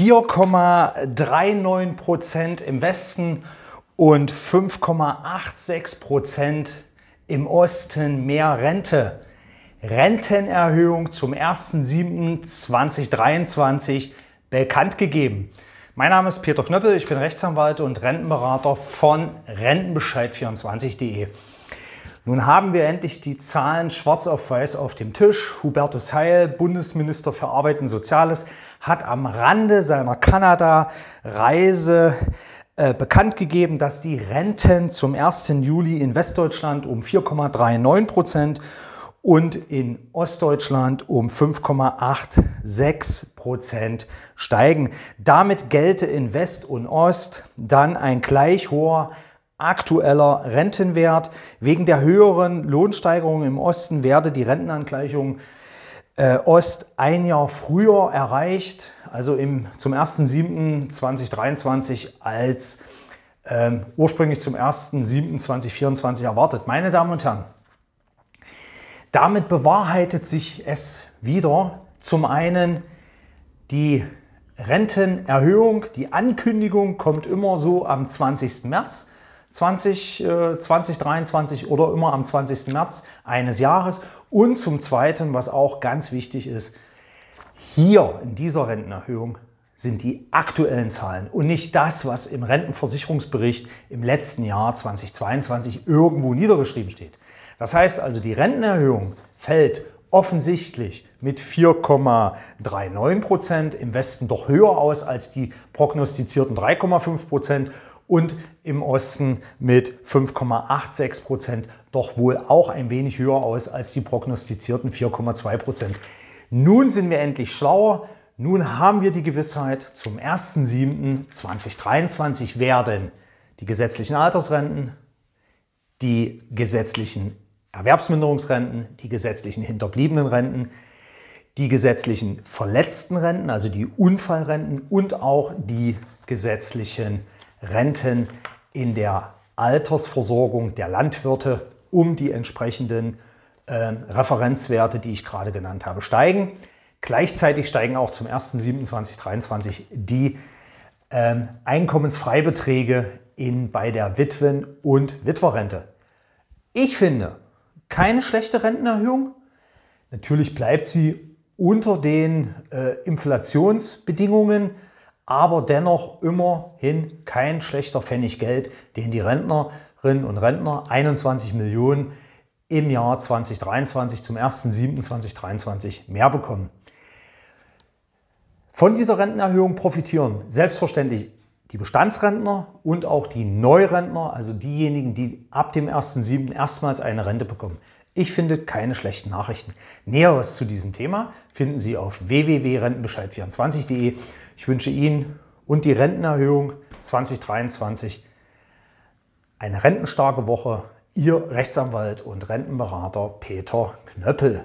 4,39 Prozent im Westen und 5,86 Prozent im Osten mehr Rente. Rentenerhöhung zum 1.7.2023 bekannt gegeben. Mein Name ist Peter Knöppel, ich bin Rechtsanwalt und Rentenberater von Rentenbescheid24.de. Nun haben wir endlich die Zahlen schwarz auf weiß auf dem Tisch. Hubertus Heil, Bundesminister für Arbeit und Soziales, hat am Rande seiner Kanada-Reise äh, bekannt gegeben, dass die Renten zum 1. Juli in Westdeutschland um 4,39 Prozent und in Ostdeutschland um 5,86 Prozent steigen. Damit gelte in West und Ost dann ein gleich hoher aktueller Rentenwert. Wegen der höheren Lohnsteigerung im Osten werde die Rentenangleichung äh, Ost ein Jahr früher erreicht, also im, zum 1.7.2023 als ähm, ursprünglich zum 1.7.2024 erwartet. Meine Damen und Herren, damit bewahrheitet sich es wieder. Zum einen die Rentenerhöhung, die Ankündigung kommt immer so am 20. März 20, äh, 2023 oder immer am 20. März eines Jahres. Und zum Zweiten, was auch ganz wichtig ist, hier in dieser Rentenerhöhung sind die aktuellen Zahlen und nicht das, was im Rentenversicherungsbericht im letzten Jahr 2022 irgendwo niedergeschrieben steht. Das heißt also, die Rentenerhöhung fällt offensichtlich mit 4,39 Prozent im Westen doch höher aus als die prognostizierten 3,5 Prozent und im Osten mit 5,86 Prozent doch wohl auch ein wenig höher aus als die prognostizierten 4,2 Prozent. Nun sind wir endlich schlauer. Nun haben wir die Gewissheit, zum 1.7.2023 werden die gesetzlichen Altersrenten, die gesetzlichen Erwerbsminderungsrenten, die gesetzlichen hinterbliebenen Renten, die gesetzlichen verletzten Renten, also die Unfallrenten und auch die gesetzlichen Renten in der Altersversorgung der Landwirte um die entsprechenden äh, Referenzwerte, die ich gerade genannt habe, steigen. Gleichzeitig steigen auch zum 1.7.2023 die äh, Einkommensfreibeträge in, bei der Witwen- und Witwerrente. Ich finde, keine schlechte Rentenerhöhung. Natürlich bleibt sie unter den äh, Inflationsbedingungen, aber dennoch immerhin kein schlechter Pfennig Geld, den die Rentnerinnen und Rentner 21 Millionen im Jahr 2023 zum 1.7.2023 mehr bekommen. Von dieser Rentenerhöhung profitieren selbstverständlich die Bestandsrentner und auch die Neurentner, also diejenigen, die ab dem 1.7. erstmals eine Rente bekommen. Ich finde keine schlechten Nachrichten. Näheres zu diesem Thema finden Sie auf www.rentenbescheid24.de. Ich wünsche Ihnen und die Rentenerhöhung 2023 eine rentenstarke Woche. Ihr Rechtsanwalt und Rentenberater Peter Knöppel.